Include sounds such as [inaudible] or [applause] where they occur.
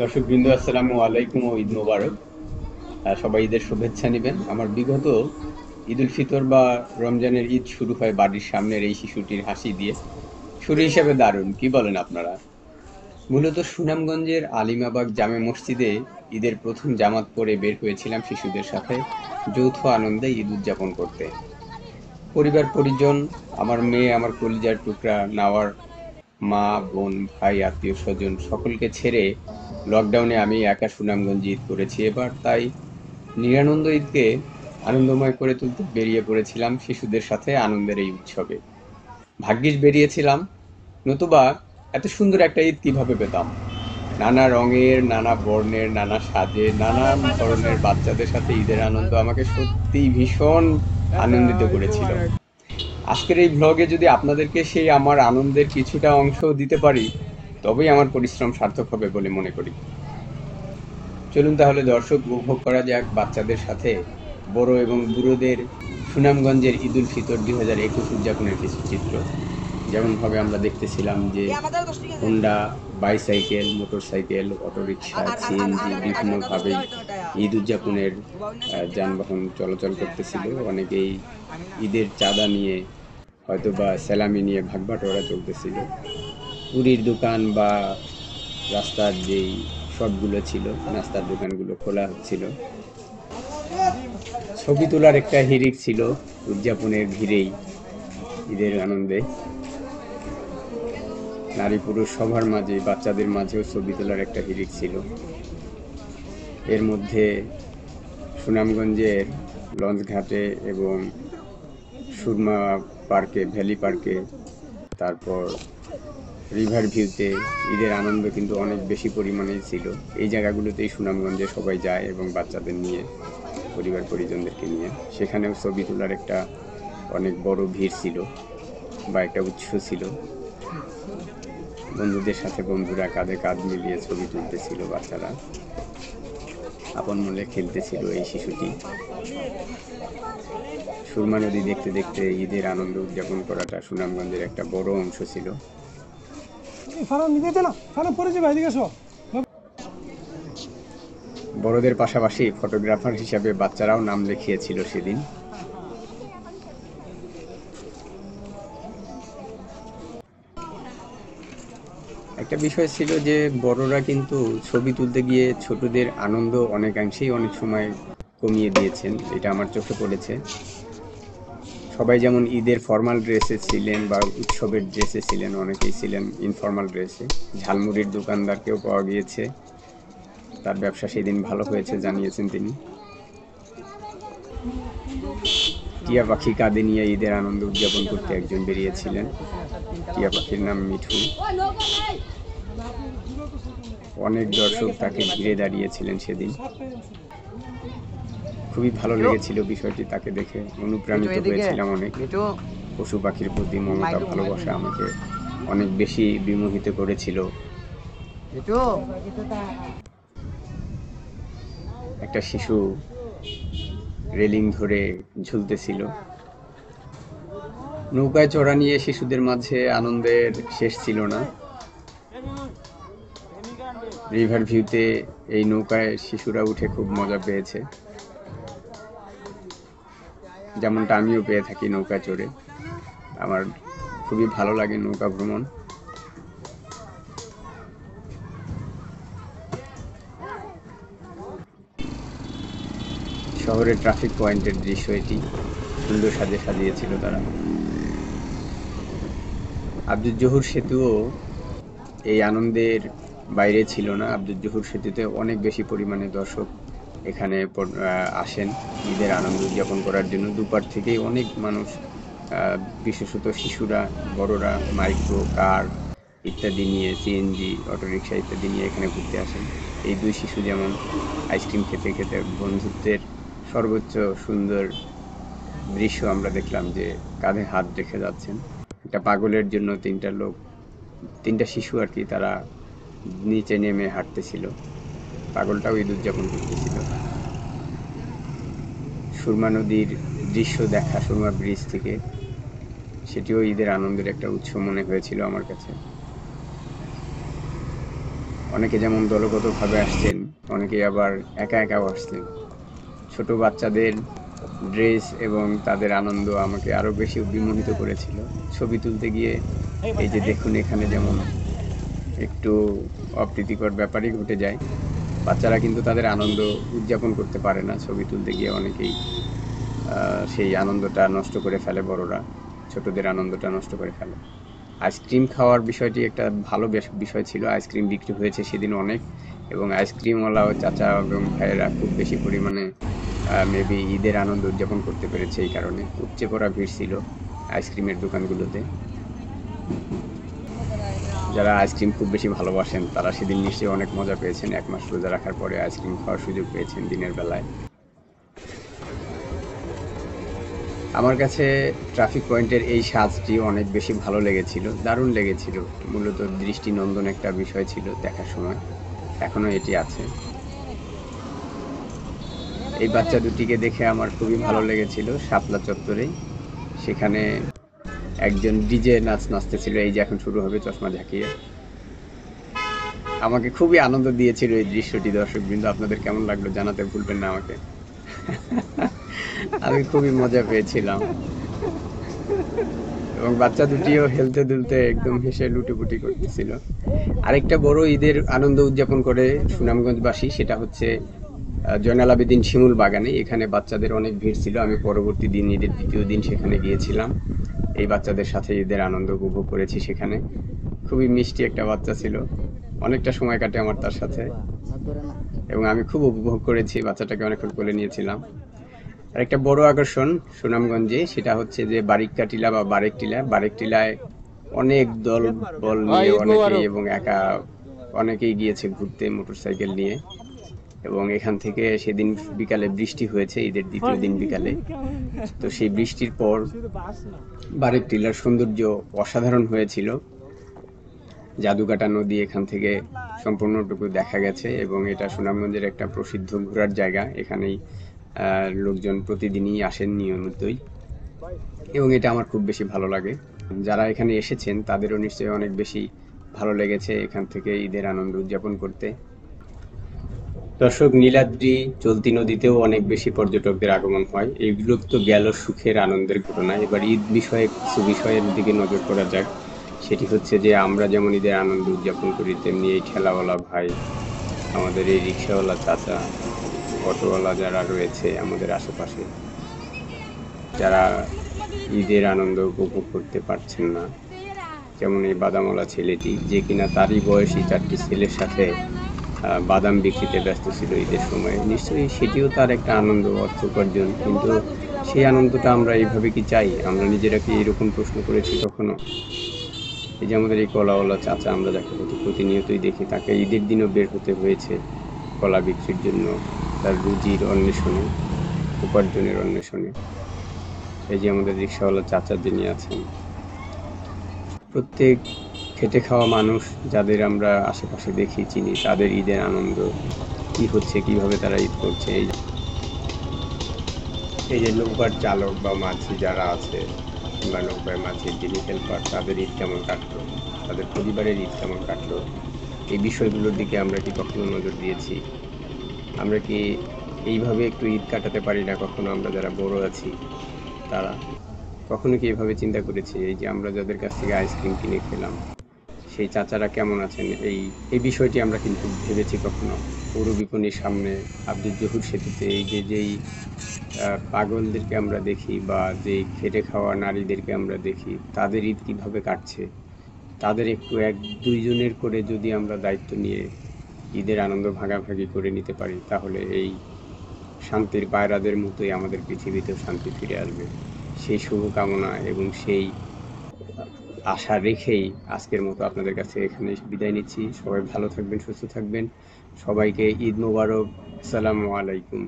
দর্শক বৃন্দ আসসালামু আলাইকুম ও ঈদ মোবারক। সবাই ঈদের শুভেচ্ছা নেবেন। আমার বিগত ঈদ উল ফিতর বা রমজানের ঈদ শুরু হয় বাড়ির সামনের এই শিশুটির হাসি দিয়ে। শুরু হিসাবে দারুণ, কি বলেন আপনারা? মূলত সুনামগঞ্জের আলিমাবাগ জামে মসজিদে ঈদের প্রথম জামাত পরে বের হয়েছিলাম শিশুদের সাথে যৌথ আনন্দে ঈদ উদযাপন করতে। পরিবার, পরিজন, আমার মেয়ে, আমার কলিজার টুকরা, নাওয়ার মা, বোন, ভাই, আত্মীয় স্বজন সকলকে ছেড়ে লকডাউনে আমি একা সুনামগঞ্জ ঈদ করেছি। এবার তাই নিরানন্দ ঈদকে আনন্দময় করে তুলতে বেরিয়ে পড়েছিলাম শিশুদের সাথে আনন্দের এই উৎসবে। ভাগ্যিস বেরিয়েছিলাম, নতুবা এত সুন্দর একটা ঈদ কীভাবে পেতাম? নানা রঙের, নানা বর্ণের, নানা সাজে, নানা ধরনের বাচ্চাদের সাথে ঈদের আনন্দ আমাকে সত্যিই ভীষণ আনন্দিত করেছিল। আজকের এই ব্লগে যদি আপনাদেরকে সেই আমার আনন্দের কিছুটা অংশ দিতে পারি তবেই আমার পরিশ্রম সার্থক হবে বলে মনে করি। চলুন তাহলে দর্শক উপভোগ করা যাক বাচ্চাদের সাথে বড় এবং বুড়োদের সুনামগঞ্জের ঈদ উল ফিতর দুই হাজার একুশ উদযাপনের কিছু চিত্র। যেমনভাবে আমরা দেখতেছিলাম যে Honda bicycle motorcycle autorickshaw CNG বিভিন্নভাবেই Eid উদযাপনের যানবাহন চলাচল করতেছিল। অনেকেই ঈদের চাঁদা নিয়ে হয়তো বা স্যালামি নিয়ে ভাগবাটোয়ারা চলতেছিল। পুরীর দোকান বা রাস্তার যেই শপগুলো ছিল, নাস্তার দোকানগুলো খোলা হচ্ছিল ছবি তোলার একটা হিরিক ছিল উদযাপনের ভিড়েই ঈদের আনন্দে। নারী পুরুষ সবার মাঝে, বাচ্চাদের মাঝেও ছবি তোলার একটা হিরিক ছিল। এর মধ্যে সুনামগঞ্জের লঞ্চ ঘাটে এবং সুরমা পার্কে, ভ্যালি পার্কে, তারপর রিভার ভিউতে ঈদের আনন্দ কিন্তু অনেক বেশি পরিমাণেই ছিল। এই জায়গাগুলোতেই সুনামগঞ্জে সবাই যায় এবং বাচ্চাদের নিয়ে, পরিবার পরিজনদেরকে নিয়ে। সেখানেও ছবি তোলার একটা অনেক বড় ভিড় ছিল বা একটা উৎস ছিল। বন্ধুদের সাথে বন্ধুরা কাঁধে কাঁধ মিলিয়ে ছবি তুলতেছিল বাচ্চারা। আপন মনে খেলতেছিল এই শিশুটি। সুরমা নদী দেখতে দেখতে ঈদের আনন্দ উদযাপন করাটা সুনামগঞ্জের একটা বড় অংশ ছিল। বড়দের পাশাপাশি ফটোগ্রাফার হিসাবে বাচ্চারাও নাম লিখিয়েছিল সেদিন। একটা বিষয় ছিল যে, বড়রা কিন্তু ছবি তুলতে গিয়ে ছোটদের আনন্দ অনেকাংশেই অনেক সময় কমিয়ে দিয়েছেন, এটা আমার চোখে পড়েছে। সবাই যেমন ঈদের ফর্মাল ড্রেসে ছিলেন বা উৎসবের ড্রেসে ছিলেন, অনেকেই ছিলেন ইনফর্মাল ড্রেসে ঝালমুড়ির দোকানদারকেও পাওয়া গিয়েছে। তার ব্যবসা সেদিন ভালো হয়েছে জানিয়েছেন তিনি। টিয়া পাখি কাঁধে নিয়ে ঈদের আনন্দ উদযাপন করতে একজন বেরিয়েছিলেন। টিয়া পাখির নাম মিঠু। অনেক দর্শক তাকে ঘিরে দাঁড়িয়েছিলেন সেদিন। খুবই ভালো লেগেছিল বিষয়টি তাকে দেখে। অনুপ্রাণিত হয়েছিলাম অনেক। পশু পাখির প্রতি মমতা ভালোবাসা আমাকে অনেক বেশি বিমোহিত করেছিল। একটা। শিশু রেলিং ধরে ঝুলতেছিল। নৌকায় চড়া নিয়ে শিশুদের মাঝে আনন্দের শেষ ছিল না। রিভার ভিউতে এই নৌকায় শিশুরা উঠে খুব মজা পেয়েছে। যেমনটা আমিও পেয়ে থাকি নৌকা চড়ে। আমার খুবই ভালো লাগে নৌকা ভ্রমণ। শহরের ট্রাফিক পয়েন্টের দৃশ্য এটি। সুন্দর সাজে সাজিয়েছিল তারা। আব্দুল জহুর সেতুও এই আনন্দের বাইরে ছিল না। আব্দুল জহুর সেতুতে অনেক বেশি পরিমাণে দর্শক এখানে আসেন, ঈদের আনন্দ উদযাপন করার জন্য। দুপার থেকেই অনেক মানুষ বিশেষত শিশুরা, বড়রা, মাইক্রো, কার ইত্যাদি নিয়ে সিএনজি অটোরিকশা ইত্যাদি নিয়ে এখানে ঘুরতে আসেন। এই দুই শিশু যেমন আইসক্রিম খেতে খেতে বন্ধুত্বের সর্বোচ্চ সুন্দর দৃশ্য আমরা দেখলাম যে কাঁধে হাত রেখে যাচ্ছেন। একটা পাগলের জন্য তিনটা লোক, তিনটা শিশু আর কি তারা নিচে নেমে হাঁটতেছিল। পাগলটাও ঈদ উদযাপন করতেছিল। সুরমা নদীর দৃশ্য দেখা, সুরমা ব্রিজ থেকে, সেটিও ঈদের আনন্দের একটা উৎস মনে হয়েছিল আমার কাছে। অনেকে যেমন দলগতভাবে আসছেন অনেকে আবার একা একাও আসছেন। ছোট বাচ্চাদের ড্রেস এবং তাদের আনন্দ আমাকে আরও বেশি বিমোহিত করেছিল। ছবি তুলতে গিয়ে এই যে দেখুন এখানে যেমন একটু অপ্রীতিকর ব্যাপারই ঘটে যায়। বাচ্চারা কিন্তু তাদের আনন্দ উদযাপন করতে পারে না। ছবি তুলতে গিয়ে অনেকেই সেই আনন্দটা নষ্ট করে ফেলে, বড়রা ছোটদের আনন্দটা নষ্ট করে ফেলে। আইসক্রিম খাওয়ার বিষয়টি একটা ভালো বিষয় ছিল। আইসক্রিম বিক্রি হয়েছে সেদিন অনেক এবং আইসক্রিমওয়ালা ও চাচা এবং ভাইয়েরা খুব বেশি পরিমাণে মেবি ঈদের আনন্দ উদযাপন করতে পেরেছে এই কারণে। উপচে পড়া ভিড় ছিল আইসক্রিমের দোকানগুলোতে। যারা আইসক্রিম খুব বেশি ভালোবাসেন, তারা সেদিন নিশ্চয়ই অনেক মজা পেয়েছেন। এক মাস রোজা রাখার পরে আইসক্রিম খাওয়ার সুযোগ পেয়েছেন দিনের বেলায়। আমার কাছে ট্রাফিক পয়েন্টের এই সাজটি অনেক বেশি ভালো লেগেছিল, দারুণ লেগেছিল। মূলত দৃষ্টিনন্দন একটা বিষয় ছিল দেখার সময়। এখনও এটি আছে। এই বাচ্চা দুটিকে দেখে আমার খুবই ভালো লেগেছিল, শাপলা চত্বরে সেখানে একজন ডিজে নাচ নাচতেছিল, এই যে এখন শুরু হবে চশমা ঝাঁকিয়ে। আমাকে খুবই আনন্দ দিয়েছিল এই দৃশ্যটি দর্শক বৃন্দ আপনাদের কেমন লাগল জানাতে ভুলবেন না আমাকে। [laughs] আমি খুবই মজা পেয়েছিলাম। এবং বাচ্চা দুটিও হেলতে দুলতে একদম হেসে লুটোপুটি করতেছিল। আরেকটা বড় ঈদের আনন্দ উদযাপন করে সুনামগঞ্জবাসী, সেটা হচ্ছে জয়নাল আবেদিন শিমুল বাগানে। এখানে বাচ্চাদের অনেক ভিড় ছিল, আমি পরবর্তী দিন, ঈদের দ্বিতীয় দিন সেখানে গিয়েছিলাম। এই বাচ্চাদের সাথে ঈদের আনন্দ উপভোগ করেছি সেখানে। খুবই মিষ্টি একটা বাচ্চা ছিল। অনেকটা সময় কাটে আমার তার সাথে। এবং আমি খুব উপভোগ করেছি বাচ্চাটাকে অনেকক্ষণ কোলে নিয়েছিলাম। আর একটা বড় আকর্ষণ সুনামগঞ্জে সেটা হচ্ছে যে বারিকা টিলা বা বারেক টিলা বারেক টিলায় অনেক দল বল নিয়ে অনেকেই এবং একা অনেকেই গিয়েছে ঘুরতে মোটরসাইকেল নিয়ে। এবং এখান থেকে সেদিন বিকালে বৃষ্টি হয়েছে, ঈদের দ্বিতীয় দিন বিকালে। তো সেই বৃষ্টির পর বারেক টিলার সৌন্দর্য অসাধারণ হয়েছিল। জাদুকাটা নদী এখান থেকে সম্পূর্ণটুকু দেখা গেছে এবং এটা সুনামগঞ্জের একটা প্রসিদ্ধ ঘোরার জায়গা। এখানেই লোকজন প্রতিদিনই আসেন নিয়মিতই। এবং এটা আমার খুব বেশি ভালো লাগে। যারা এখানে এসেছেন, তাদেরও নিশ্চয়ই অনেক বেশি ভালো লেগেছে এখান থেকে ঈদের আনন্দ উদযাপন করতে। দর্শক, নীলাদ্রি চলতি নদীতেও অনেক বেশি পর্যটকদের আগমন হয়। এইগুলো তো গেল সুখের আনন্দের ঘটনা। এবার ঈদ বিষয়ে, কিছু বিষয়ের দিকে নজর করা যাক। সেটি হচ্ছে যে, আমরা যেমন ঈদের আনন্দ উদযাপন করি, তেমনি এই ঠেলাওয়ালা ভাই, আমাদের এই রিক্সাওয়ালা চাচা, অটোওয়ালা যারা রয়েছে আমাদের আশেপাশে, যারা ঈদের আনন্দ উপভোগ করতে পারছেন না। যেমন এই বাদামওয়ালা ছেলেটি, যে কিনা তারই বয়সী চারটি ছেলের সাথে বাদাম বিক্রিতে ব্যস্ত ছিল ঈদের সময়। নিশ্চয়ই সেটিও তার একটা আনন্দ অর্থ উপার্জন কিন্তু সেই আনন্দটা আমরা এইভাবে কি চাই? আমরা নিজেরা কি এরকম প্রশ্ন করেছি কখনো? এই যে আমাদের এই কলাওয়ালা চাচা, আমরা যাকে প্রতি প্রতিনিয়তই দেখি, তাকে ঈদের দিনও বের হতে হয়েছে কলা বিক্রির জন্য তার রুজির অন্বেষণে, উপার্জনের অন্বেষণে। এই যে আমাদের রিক্সাওয়ালা চাচা যিনি আছেন, প্রত্যেক খেটে খাওয়া মানুষ যাদের আমরা আশেপাশে দেখি, চিনি, তাদের ঈদের আনন্দ কি হচ্ছে, কীভাবে তারা ঈদ করছে? এই এই যে নৌকার চালক বা মাঝি যারা আছে, কিংবা নৌকায় মাঝির যিনি হেল্পার তাদের ঈদ কেমন কাটলো? তাদের পরিবারের ঈদ কেমন কাটলো? এই বিষয়গুলোর দিকে আমরা কি কখনো নজর দিয়েছি? আমরা কি এইভাবে একটু ঈদ কাটাতে পারি না কখনো? আমরা যারা বড় আছি, তারা কখনো কি এভাবে চিন্তা করেছি? এই যে আমরা যাদের কাছ থেকে আইসক্রিম কিনে খেলাম সেই চাচারা কেমন আছেন? এই এই বিষয়টি আমরা কিন্তু ভেবেছি কখনো। পৌর বিপণীর সামনে আব্দুল জহুর সেতুতে এই যে, যেই পাগলদেরকে আমরা দেখি বা যেই খেটে খাওয়া নারীদেরকে আমরা দেখি, তাদের ঈদ কীভাবে কাটছে? তাদের একটু এক, দুইজনের করে যদি আমরা দায়িত্ব নিয়ে ঈদের আনন্দ ভাগাভাগি করে নিতে পারি, তাহলে এই শান্তির পায়রাদের মতোই আমাদের পৃথিবীতেও শান্তি ফিরে আসবে। সেই শুভকামনা এবং সেই আশা রেখেই আজকের মতো আপনাদের কাছে এখানে বিদায় নিচ্ছি। সবাই ভালো থাকবেন, সুস্থ থাকবেন। সবাইকে ঈদ মোবারক। আসসালামু আলাইকুম।